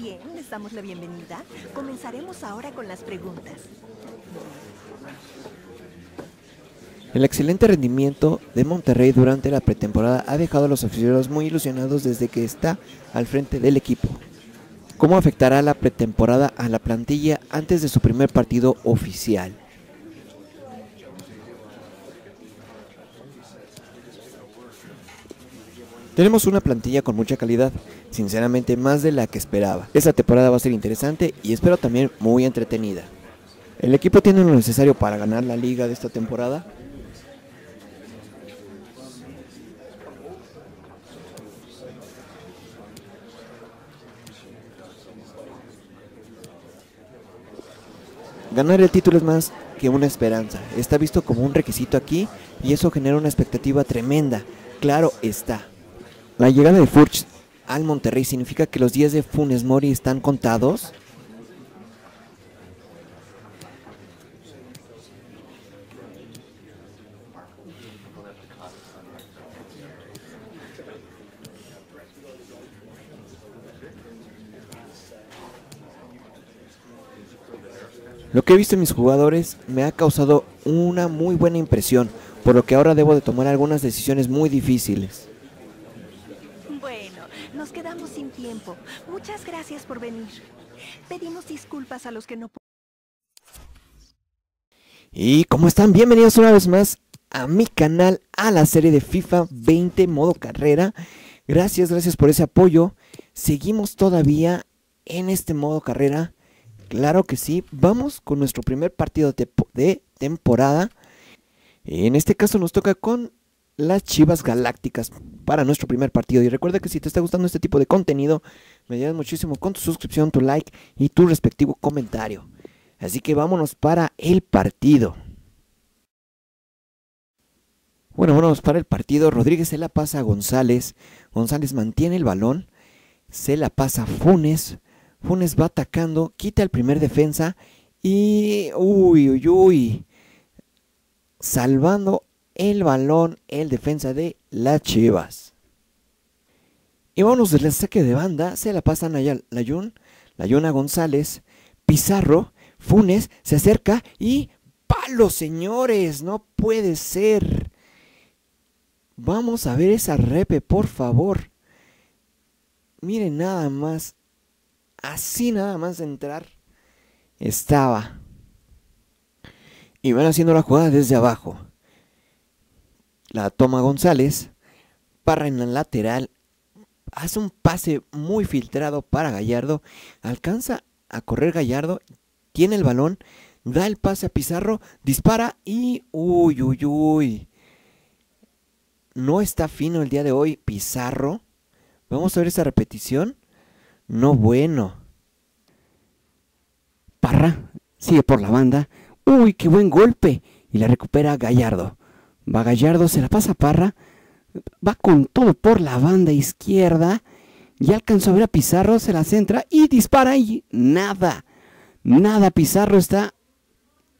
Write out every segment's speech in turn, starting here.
Bien, les damos la bienvenida. Comenzaremos ahora con las preguntas. El excelente rendimiento de Monterrey durante la pretemporada ha dejado a los aficionados muy ilusionados desde que está al frente del equipo. ¿Cómo afectará la pretemporada a la plantilla antes de su primer partido oficial? Tenemos una plantilla con mucha calidad, sinceramente más de la que esperaba. Esta temporada va a ser interesante y espero también muy entretenida. El equipo tiene lo necesario para ganar la liga de esta temporada. Ganar el título es más que una esperanza, está visto como un requisito aquí y eso genera una expectativa tremenda, claro está. La llegada de Furch al Monterrey significa que los días de Funes Mori están contados. Lo que he visto en mis jugadores me ha causado una muy buena impresión, por lo que ahora debo de tomar algunas decisiones muy difíciles. Bueno, nos quedamos sin tiempo. Muchas gracias por venir. Pedimos disculpas a los que no Y ¿cómo están? Bienvenidos una vez más a mi canal, a la serie de FIFA 20 modo carrera. Gracias, gracias por ese apoyo. Seguimos todavía en este modo carrera. Claro que sí. Vamos con nuestro primer partido de temporada. En este caso nos toca con las Chivas Galácticas para nuestro primer partido. Y recuerda que si te está gustando este tipo de contenido, me ayudas muchísimo con tu suscripción, tu like y tu respectivo comentario. Así que vámonos para el partido. Bueno, vámonos para el partido. Rodríguez se la pasa a González. González mantiene el balón. Se la pasa a Funes. Funes va atacando, quita el primer defensa y... Uy, uy, uy. Salvando el balón el defensa de las Chivas. Y vámonos del saque de banda. Se la pasan a Layun. Layun a González. Pizarro. Funes se acerca y... ¡Palo, señores! No puede ser. Vamos a ver esa repe, por favor. Miren nada más así nada más de entrar, estaba. Y van haciendo la jugada desde abajo. La toma González, para en la lateral, hace un pase muy filtrado para Gallardo, alcanza a correr Gallardo, tiene el balón, da el pase a Pizarro, dispara y uy, uy, uy. No está fino el día de hoy Pizarro. Vamos a ver esa repetición. No bueno. Parra sigue por la banda. Uy, qué buen golpe. Y la recupera Gallardo. Va Gallardo, se la pasa Parra. Va con todo por la banda izquierda. Ya alcanzó a ver a Pizarro, se la centra y dispara y nada. Nada, Pizarro está...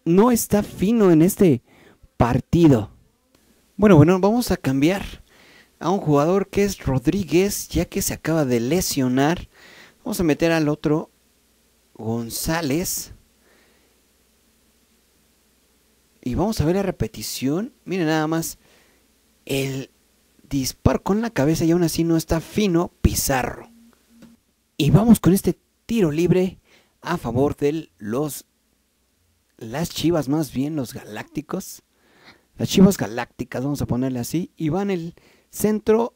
No está fino en este partido. Bueno, bueno, vamos a cambiar a un jugador que es Rodríguez, ya que se acaba de lesionar. Vamos a meter al otro González. Y vamos a ver la repetición. Miren nada más. El disparo con la cabeza y aún así no está fino. Pizarro. Y vamos con este tiro libre a favor de los... Las chivas más bien, los galácticos. Las chivas galácticas, vamos a ponerle así. Y va en el centro.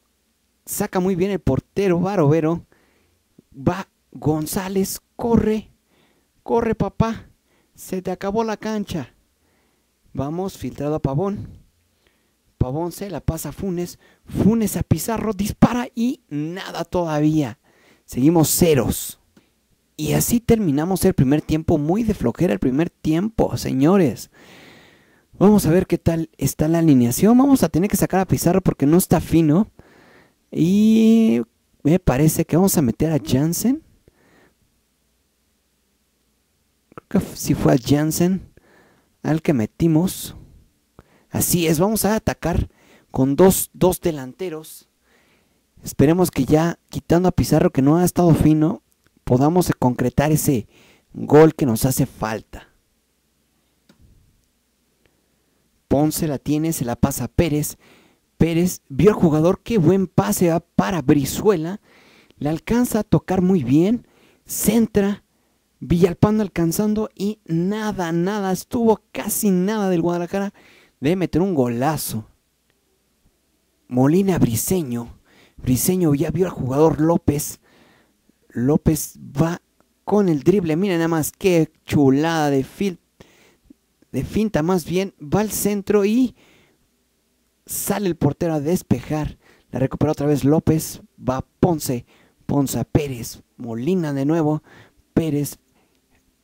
Saca muy bien el portero Barovero. Va González, corre. Corre, papá. Se te acabó la cancha. Vamos, filtrado a Pavón. Pavón se la pasa a Funes. Funes a Pizarro, dispara y nada todavía. Seguimos ceros. Y así terminamos el primer tiempo. Muy de flojera el primer tiempo, señores. Vamos a ver qué tal está la alineación. Vamos a tener que sacar a Pizarro porque no está fino. Y me parece que vamos a meter a Jansen. Creo que si fue a Jansen al que metimos. Así es, vamos a atacar con dos, dos delanteros. Esperemos que ya quitando a Pizarro que no ha estado fino, podamos concretar ese gol que nos hace falta. Ponce la tiene, se la pasa a Pérez. Pérez vio al jugador, qué buen pase va para Brizuela. Le alcanza a tocar muy bien. Centra. Villalpando alcanzando y nada, nada. Estuvo casi nada del Guadalajara de meter un golazo. Molina Briseño. Briseño ya vio al jugador López. López va con el drible. Miren nada más qué chulada de, de finta. Más bien va al centro y sale el portero a despejar. La recupera otra vez López. Va Ponce. Ponce a Pérez. Molina de nuevo. Pérez.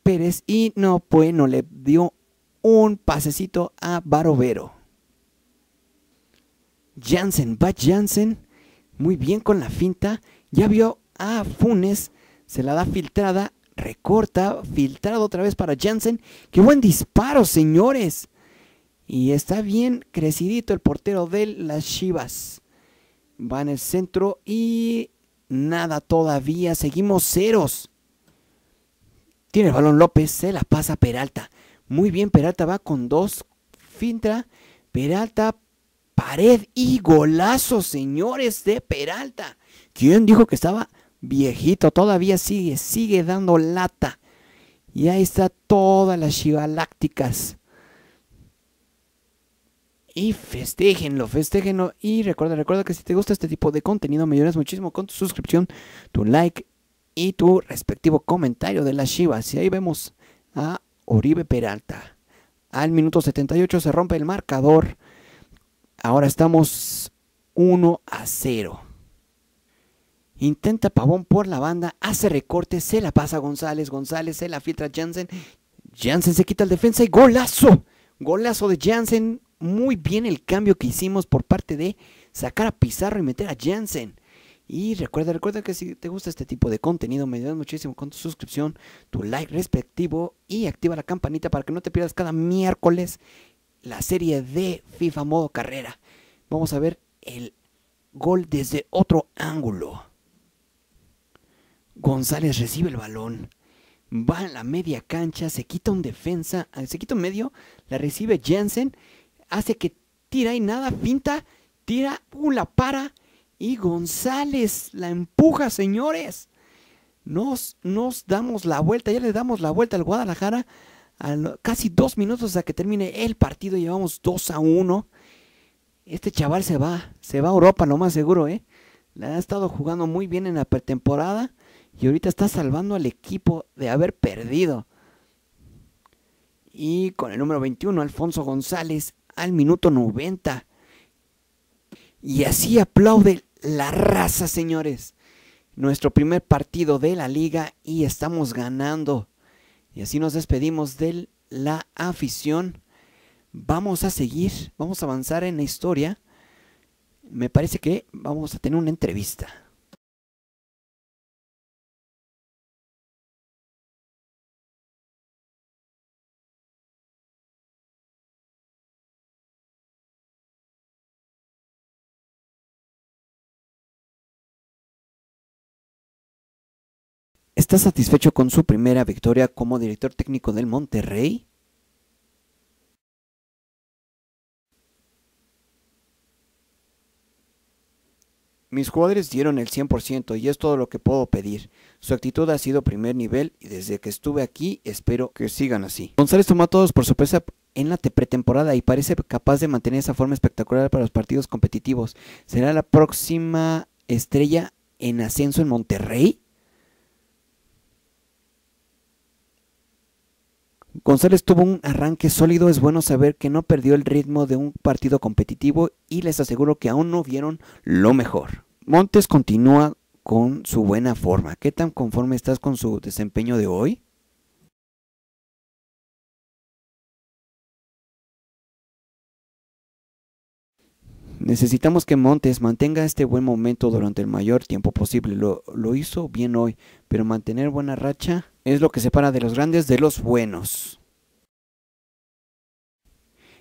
Pérez. Y no, pues no le dio un pasecito a Barovero. Jansen, va Jansen. Muy bien con la finta. Ya vio a Funes. Se la da filtrada. Recorta. Filtrado otra vez para Jansen. ¡Qué buen disparo, señores! Y está bien crecidito el portero de las Chivas. Va en el centro y nada todavía. Seguimos ceros. Tiene el balón López. Se la pasa Peralta. Muy bien, Peralta va con dos. Fintra. Peralta pared y golazo, señores, de Peralta. ¿Quién dijo que estaba viejito? Todavía sigue, sigue dando lata. Y ahí está todas las chivalácticas. Y festéjenlo, festéjenlo. Y recuerda, recuerda que si te gusta este tipo de contenido, me ayudas muchísimo con tu suscripción, tu like y tu respectivo comentario de las chivas. Y ahí vemos a Oribe Peralta. Al minuto 78 se rompe el marcador. Ahora estamos 1 a 0. Intenta Pavón por la banda, hace recorte, se la pasa González, González se la filtra Jansen. Jansen se quita el defensa y golazo. Golazo de Jansen. Muy bien el cambio que hicimos por parte de sacar a Pizarro y meter a Jansen. Y recuerda, recuerda que si te gusta este tipo de contenido, me ayudas muchísimo con tu suscripción, tu like respectivo y activa la campanita para que no te pierdas cada miércoles la serie de FIFA modo carrera. Vamos a ver el gol desde otro ángulo. González recibe el balón. Va a la media cancha, se quita un defensa, ah, se quita un medio, la recibe Jensen, hace que tira y nada, finta, tira, uh, la para y González la empuja, señores. Nos, nos damos la vuelta, ya le damos la vuelta al Guadalajara casi dos minutos hasta que termine el partido. Llevamos 2 a 1. Este chaval se va, se va a Europa, lo más seguro, ¿eh? Le ha estado jugando muy bien en la pretemporada y ahorita está salvando al equipo de haber perdido. Y con el número 21, Alfonso González, al minuto 90. Y así aplaude la raza, señores. Nuestro primer partido de la liga y estamos ganando. Y así nos despedimos de la afición. Vamos a seguir, vamos a avanzar en la historia. Me parece que vamos a tener una entrevista. ¿Está satisfecho con su primera victoria como director técnico del Monterrey? Mis jugadores dieron el 100% y es todo lo que puedo pedir. Su actitud ha sido primer nivel y desde que estuve aquí espero que sigan así. González tomó a todos por sorpresa en la pretemporada y parece capaz de mantener esa forma espectacular para los partidos competitivos. ¿Será la próxima estrella en ascenso en Monterrey? González tuvo un arranque sólido, es bueno saber que no perdió el ritmo de un partido competitivo y les aseguro que aún no vieron lo mejor. Montes continúa con su buena forma. ¿Qué tan conforme estás con su desempeño de hoy? Necesitamos que Montes mantenga este buen momento durante el mayor tiempo posible. Lo, lo, hizo bien hoy, pero mantener buena racha es lo que separa de los grandes de los buenos.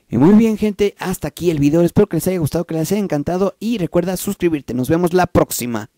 Y muy bien gente, hasta aquí el video. Espero que les haya gustado, que les haya encantado y recuerda suscribirte. Nos vemos la próxima.